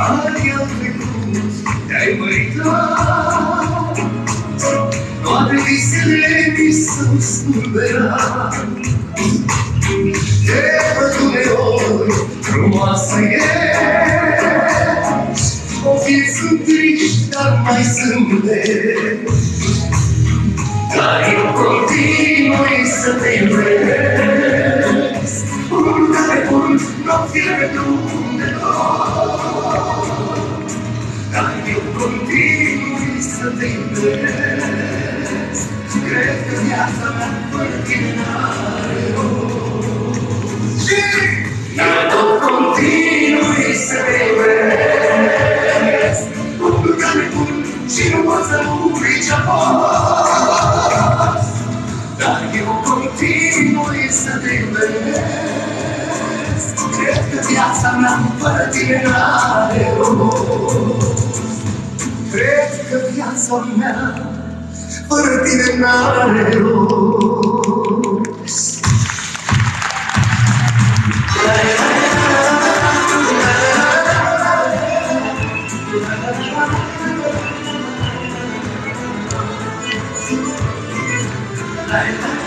Ani au trecut, te-ai măritat Toate visele mi s-au spulberat Te văd uneori, frumoasă ești O fie sunt triști, dar mai zâmbești Dar eu continui să te iubesc Pur de mult, nopțile pe de Dar viața mea fără tine n-are rost Cred că viața mea fără tine n-are rost 来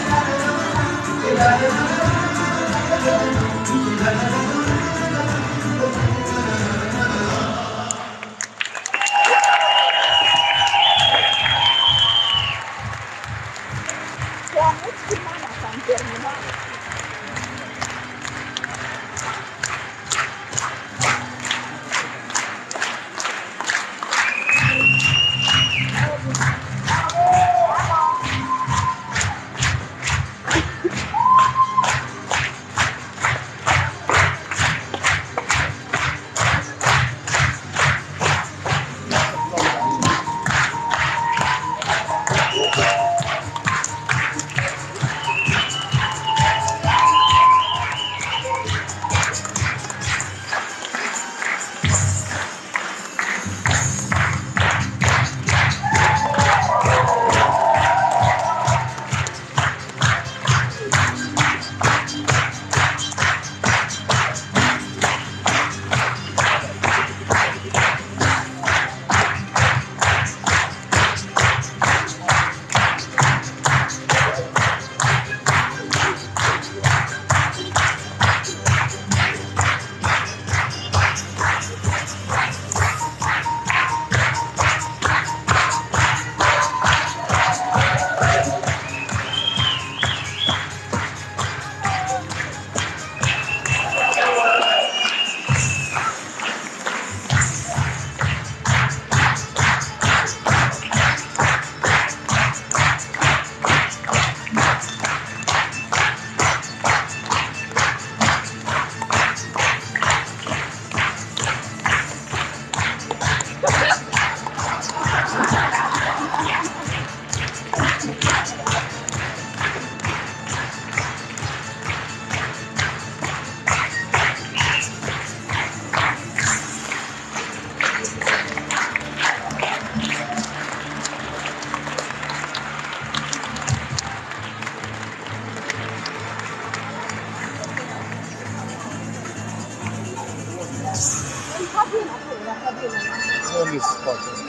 on this podcast.